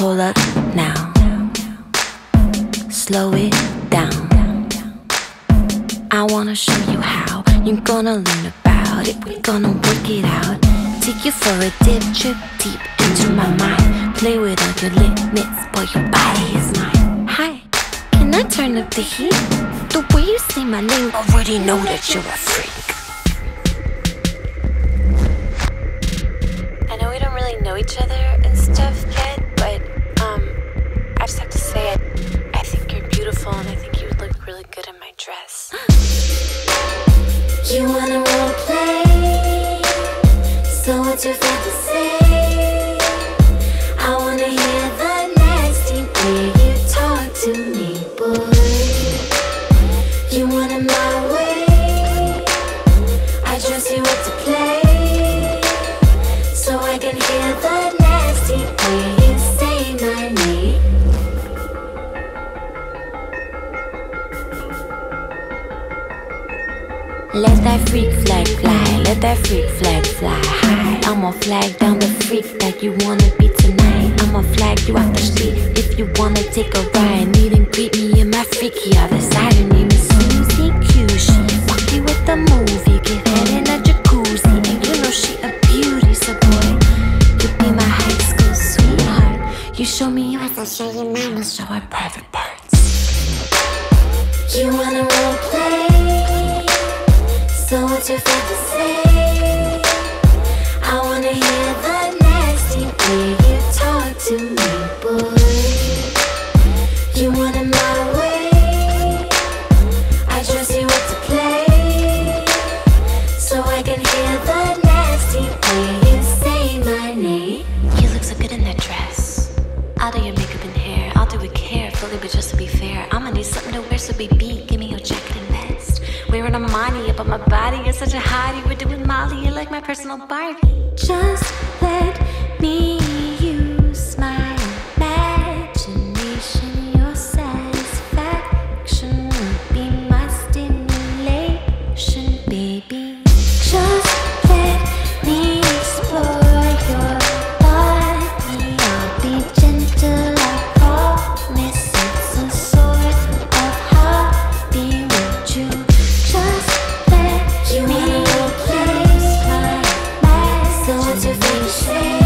Hold up now. Slow it down. I wanna show you how. You're gonna learn about it. We're gonna work it out. Take you for a dip, trip deep into my mind. Play with all your limits, boy, your body is mine. Hi, can I turn up the heat? The way you say my name, already know that you're a freak. I know we don't really know each other and stuff dress. You wanna role play? So what's your fantasy? I wanna hear the nasty way you talk to me, boy. You want it my way? I trust you what to play, Let that freak flag fly, let that freak flag fly high. I'ma flag down the freak that you wanna be tonight. I'ma flag you out the street if you wanna take a ride. Meet and greet me in my freaky other side. Her name is Susie Q. She fuck you with the movie, get head in a jacuzzi, and you know she a beauty, so boy, you be my high school sweetheart. You show me yours, I'll show you mine. We'll show our private parts. You wanna role? Fantasy? I wanna hear the nasty way you talk to me, boy. You want it my way? I trust you what to play, so I can hear the nasty way you say my name. You look so good in that dress. I'll do your makeup and hair. I'll do it carefully, but just to be fair, I'ma need something to wear. So baby, give me your jacket and a Wearing Armani, but my body is such a hottie. We're doing Molly, you're like my personal Barbie. Just let me to feel the same.